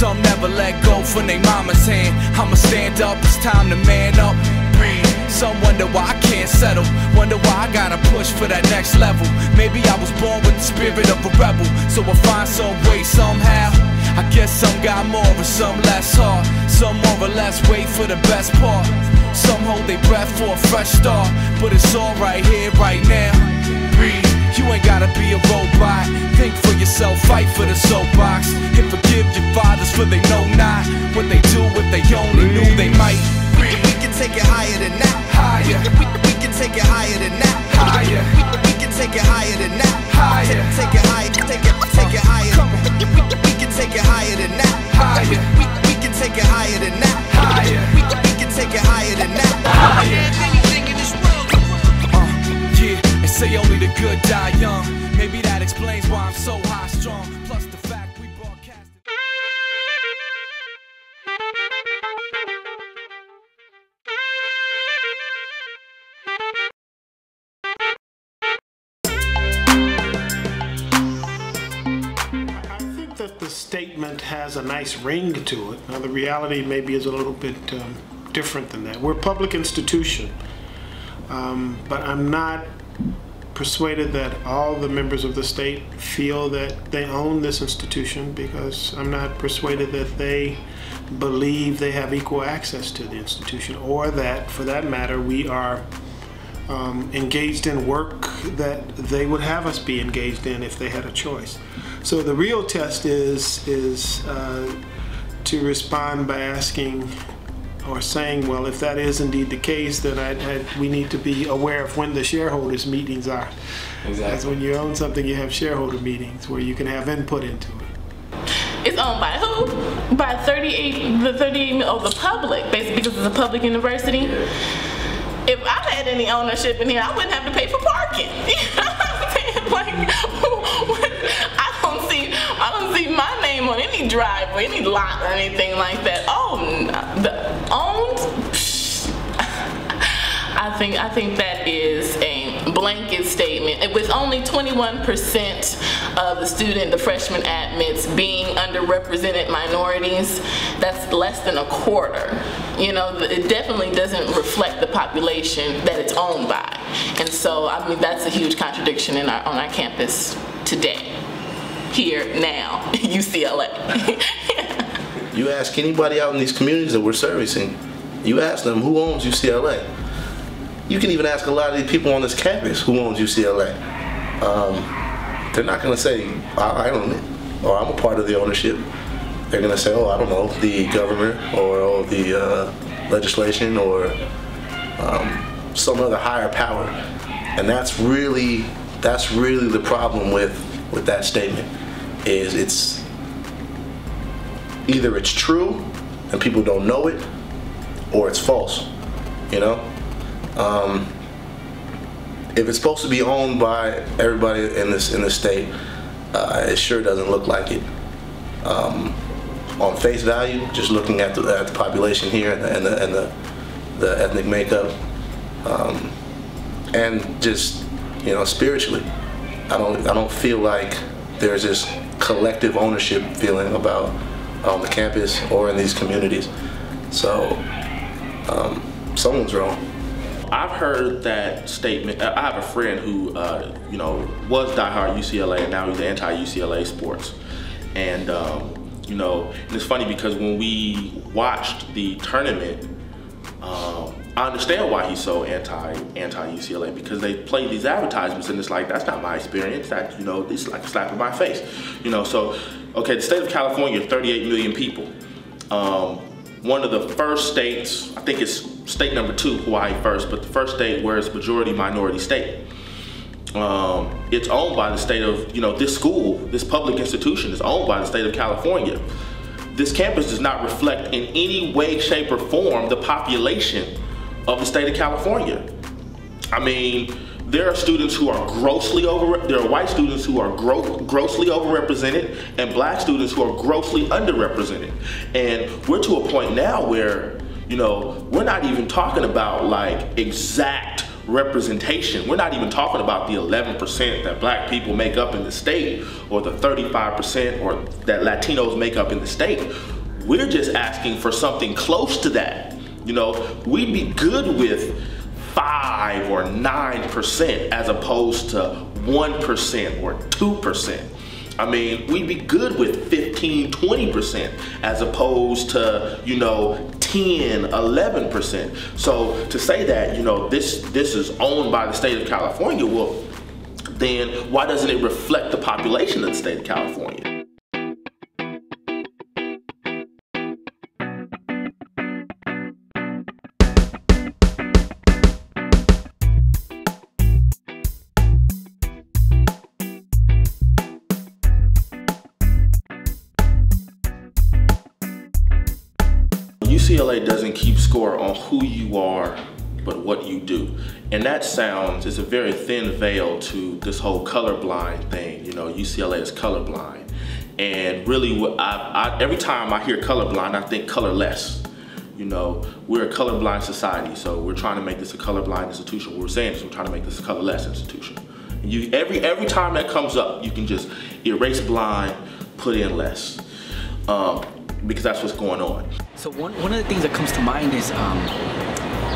Some never let go from their mama's hand. I'ma stand up, it's time to man up. Some wonder why I can't settle. Wonder why I gotta push for that next level. Maybe I was born with the spirit of a rebel. So I find some way, somehow. I guess some got more and some less hard. Some more or less wait for the best part. Some hold their breath for a fresh start. But it's all right here, right now. You ain't gotta be a robot. Think for yourself, fight for the soapbox. And forgive your fathers for they know not what they do if they only knew they might. We, we can take it higher than that. Higher. We, we can take it higher than that. Higher. We, we can take it higher than that. Higher. Take it higher. Take it. Take it higher. Come on. Statement has a nice ring to it. Now, the reality maybe is a little bit um, different than that. We're a public institution, um, but I'm not persuaded that all the members of the state feel that they own this institution because I'm not persuaded that they believe they have equal access to the institution or that, for that matter, we are um, engaged in work that they would have us be engaged in if they had a choice. So the real test is is uh, to respond by asking or saying, well, if that is indeed the case, then I, I, we need to be aware of when the shareholders' meetings are. Because Exactly. when you own something, you have shareholder meetings where you can have input into it. It's owned by who? By 38, the 38 mil- of the public, basically because it's a public university. If I had any ownership in here, I wouldn't have to pay for parking. Saying? Like, I don't see, I don't see my name on any drive or any lot or anything like that. Oh, the owned. I think I think that is a blanket statement. With only 21% of the student, the freshman admits being underrepresented minorities, that's less than a quarter. You know, it definitely doesn't reflect the population that it's owned by. And so, I mean, that's a huge contradiction in our, on our campus today, here, now, UCLA. You ask anybody out in these communities that we're servicing, you ask them who owns UCLA. You can even ask a lot of these people on this campus who owns UCLA. Um, they're not going to say, I, I own it, or I'm a part of the ownership. They're to say, oh, I don't know, the government, or oh, the uh, legislation, or um, some other higher power. And that's really, that's really the problem with, with that statement, is it's either it's true and people don't know it, or it's false. You know, um, if it's supposed to be owned by everybody in this in the state, uh, it sure doesn't look like it. Um, on face value, just looking at the, at the population here and the, and the, and the, the ethnic makeup, um, and just you know spiritually, I don't I don't feel like there's this collective ownership feeling about on the campus or in these communities. So um, someone's wrong. I've heard that statement. I have a friend who, uh, you know, was diehard UCLA and now he's anti-UCLA sports. And, um, you know, and it's funny because when we watched the tournament, um, I understand why he's so anti anti UCLA because they play these advertisements and it's like that's not my experience. That you know, it's like a slap in my face. You know, so okay, the state of California, 38 million people. Um, one of the first states, I think it's state number two, Hawaii first, but the first state where it's majority minority state. Um, it's owned by the state of, you know, this school, this public institution is owned by the state of California. This campus does not reflect in any way, shape, or form the population of the state of California. I mean, there are students who are grossly over, there are white students who are gro grossly overrepresented and black students who are grossly underrepresented. And we're to a point now where, you know, we're not even talking about like exact representation. We're not even talking about the 11% that black people make up in the state or the 35% or that Latinos make up in the state. We're just asking for something close to that. You know, we'd be good with five or nine percent as opposed to one percent or two percent. I mean, we'd be good with 15, 20% as opposed to, you know, 10, 11%. So to say that, you know, this, this is owned by the state of California, well, then why doesn't it reflect the population of the state of California? Score on who you are, but what you do. And that sounds, it's a very thin veil to this whole colorblind thing. You know, UCLA is colorblind. And really, I, I, every time I hear colorblind, I think colorless. You know, we're a colorblind society, so we're trying to make this a colorblind institution. What we're saying is we're trying to make this a colorless institution. You, every, every time that comes up, you can just erase blind, put in less. Um, because that's what's going on. So one, one of the things that comes to mind is um,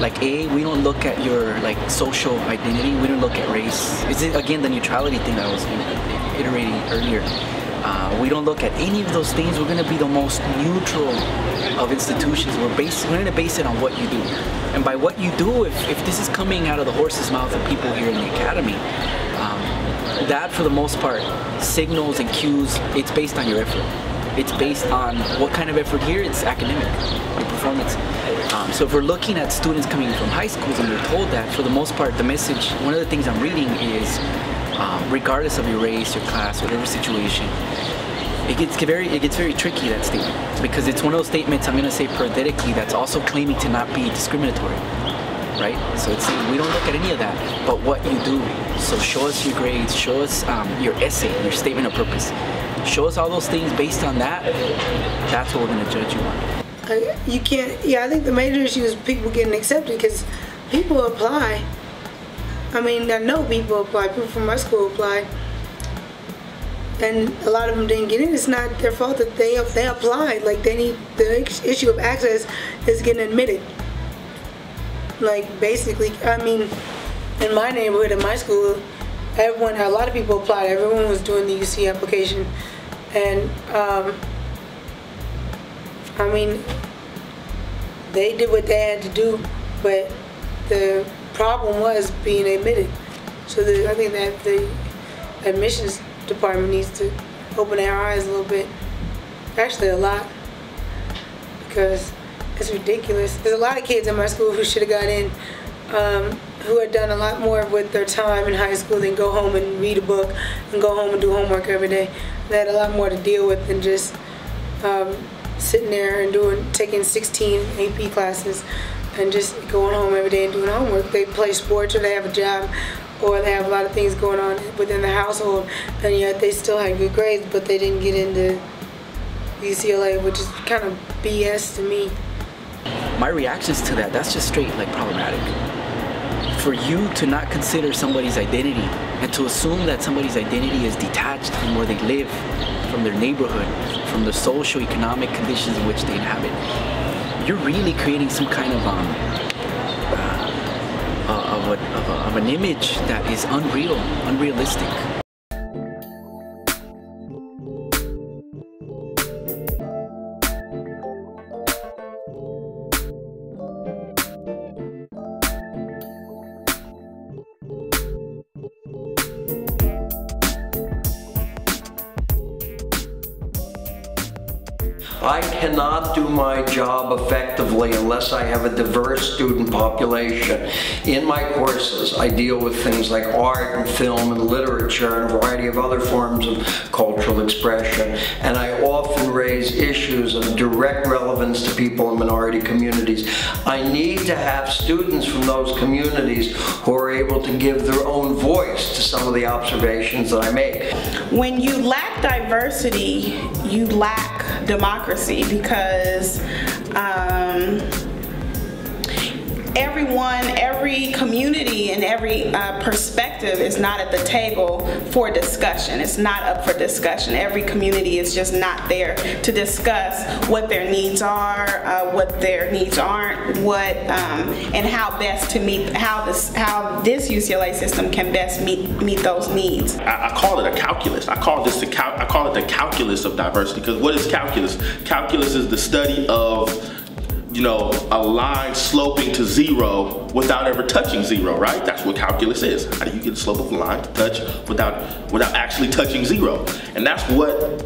like A, we don't look at your like social identity, we don't look at race. Is it again the neutrality thing that I was iterating earlier? Uh, we don't look at any of those things. We're gonna be the most neutral of institutions. We're base, we're gonna base it on what you do. And by what you do, if, if this is coming out of the horse's mouth of people here in the academy, um, that for the most part, signals and cues, it's based on your effort it's based on what kind of effort here, it's academic, your performance. Um, so if we're looking at students coming from high schools and we're told that, for the most part, the message, one of the things I'm reading is, um, regardless of your race, your class, whatever situation, it gets very it gets very tricky that statement. Because it's one of those statements I'm gonna say parenthetically that's also claiming to not be discriminatory right? So it's we don't look at any of that but what you do. So show us your grades show us um, your essay your statement of purpose Show us all those things based on that. That's what we're going to judge you on. you can't, yeah, I think the major issue is people getting accepted because people apply. I mean, I know people apply. People from my school apply. And a lot of them didn't get in. It's not their fault that they they applied. Like they need the issue of access is getting admitted. Like basically, I mean, in my neighborhood, in my school, everyone, a lot of people applied. Everyone was doing the UC application and um, I mean, they did what they had to do, but the problem was being admitted. So the, I think that the admissions department needs to open their eyes a little bit, actually a lot, because it's ridiculous. There's a lot of kids in my school who should have got in, um, who had done a lot more with their time in high school than go home and read a book and go home and do homework every day they had a lot more to deal with than just um, sitting there and doing taking 16 AP classes and just going home every day and doing homework. They play sports or they have a job or they have a lot of things going on within the household and yet they still had good grades but they didn't get into UCLA which is kind of BS to me. My reactions to that, that's just straight like problematic. For you to not consider somebody's identity and to assume that somebody's identity is detached from where they live, from their neighborhood, from the social economic conditions in which they inhabit, you're really creating some kind of um, uh, uh of, a, of, a, of an image that is unreal, unrealistic. I cannot do my job effectively unless I have a diverse student population. In my courses, I deal with things like art and film and literature and a variety of other forms of cultural expression, and I often raise issues of direct relevance to people in minority communities. I need to have students from those communities who are able to give their own voice to some of the observations that I make. When you lack diversity, you lack democracy because um, everyone, every community, and every uh, perspective is not at the table for discussion. It's not up for discussion. Every community is just not there to discuss what their needs are, uh, what their needs aren't, what um, and how best to meet how this how this UCLA system can best meet meet those needs. I, I call it a calculus. I call this the cal- I call it the calculus of diversity because what is calculus? Calculus is the study of you know, a line sloping to zero without ever touching zero, right? That's what calculus is. How do you get the slope of a line to touch without, without actually touching zero? And that's what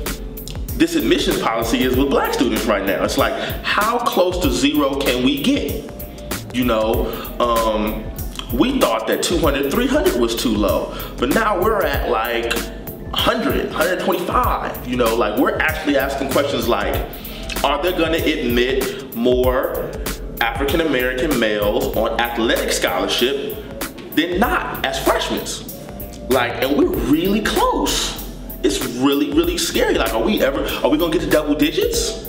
this admissions policy is with black students right now. It's like, how close to zero can we get? You know, um, we thought that 200, 300 was too low, but now we're at like 100, 125, you know, like we're actually asking questions like, are they gonna admit more African American males on athletic scholarship than not as freshmen? Like, and we're really close. It's really, really scary. Like, are we ever, are we gonna get to double digits?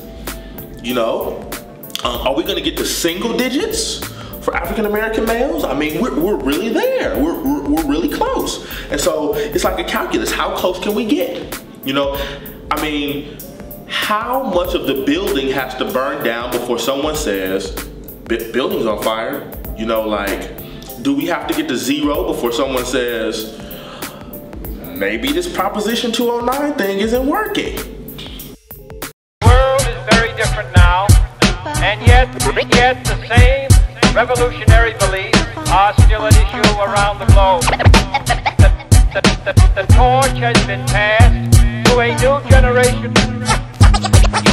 You know? Um, are we gonna get to single digits for African American males? I mean, we're, we're really there. We're, we're, we're really close. And so it's like a calculus. How close can we get? You know, I mean, how much of the building has to burn down before someone says, building's on fire? You know, like, do we have to get to zero before someone says, maybe this Proposition 209 thing isn't working? The world is very different now, and yet, yet the same revolutionary beliefs are still at issue around the globe. The, the, the torch has been passed to a new generation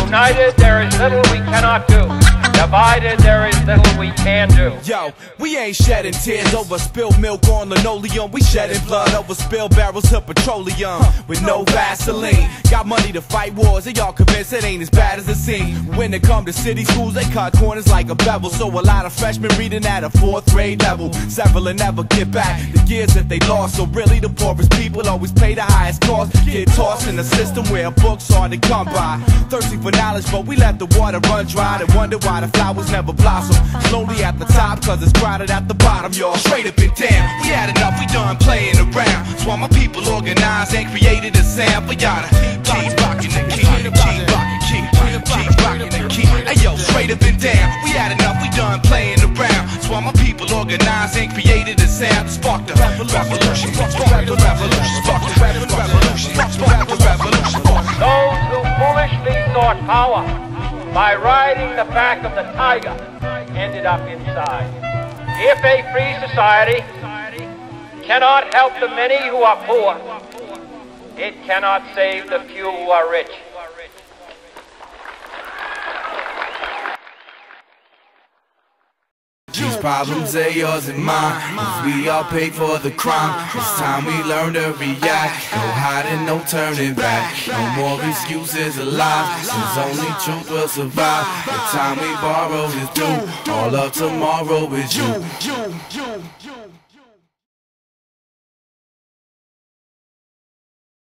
United, there is little we cannot do. Divided, there is little we can do. Yo, we ain't shedding tears over spilled milk on linoleum. We shedding blood over spilled barrels of petroleum with no Vaseline. Got money to fight wars, and y'all convinced it ain't as bad as it seems. When it come to city schools, they cut corners like a bevel. So a lot of freshmen reading at a fourth grade level. Several will never get back the years that they lost. So really, the poorest people always pay the highest cost. Get tossed in a system where books are to come by. Thirsty for knowledge, but we let the water run dry and wonder why the flowers never blossom. Slowly at the top, cause it's crowded at the bottom, y'all. Straight up and down, we had enough, we done playing around. So all my people organized and created a sound for y'all to keep rocking the key, keep rocking, keep, keep rocking the key. Hey yo, straight up and down, we had enough, we done playing around. So all my people organized and created a sound to spark the revolution, spark the revolution, spark the revolution, spark the revolution. Those who foolishly sought power by riding the back of the tiger ended up inside. If a free society cannot help the many who are poor, it cannot save the few who are rich. These problems are yours and mine. We all pay for the crime, it's time we learn to react. No hiding, no turning back. No more excuses alive. Since only truth will survive. The time we borrow is due. All of tomorrow is you.